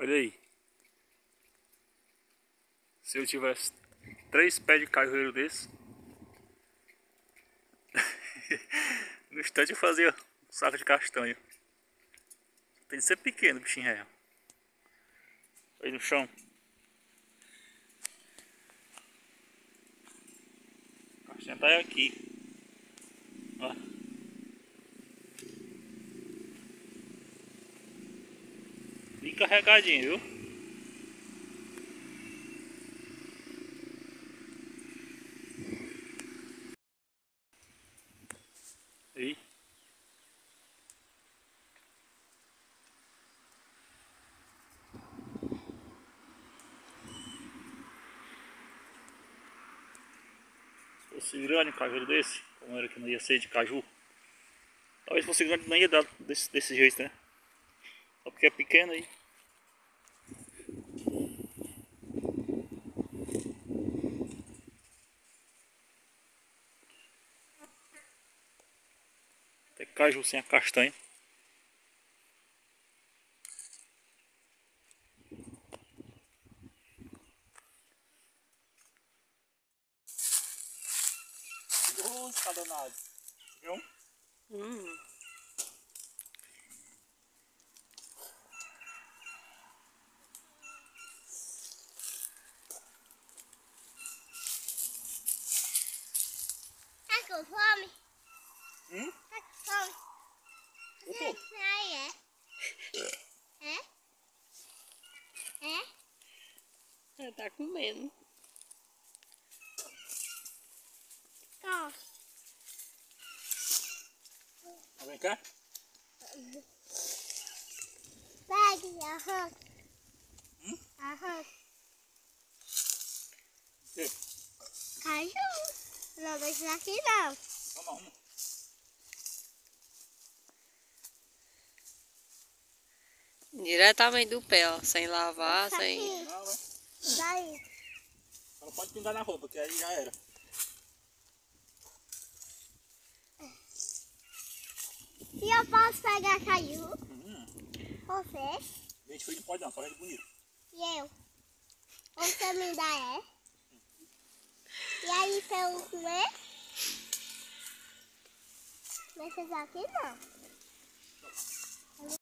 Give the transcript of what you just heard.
Olha aí. Se eu tivesse três pés de cajueiro desse, no instante eu fazia um saco de castanha. Tem que ser pequeno, bichinho real. Aí no chão. A castanha tá aqui. Ó. E carregadinho, viu? Aí. Se fosse grande um caju desse, como era que não ia ser de caju, talvez fosse grande não ia dar desse, desse jeito, né? Só porque é pequeno aí. Caju sem a castanha. Nossa, danado. Viu? Hum. Tá com fome? Hum? Tá com fome? Eu tô. Ai, é? É? É? Ela tá comendo. Ó. Ah, Vem cá. Pegue, arranca. Hum? Arranca. Ei, Caju. Não deixa aqui não. Toma uma. Diretamente do pé, ó. Sem lavar, Essa sem. Daí. Ela pode pingar na roupa, que aí já era. E eu posso pegar caju? Hum. Você? Gente feio não pode não, só gente bonito. E eu? Você me dá é? E aí pra eu comer? Nesses aqui não.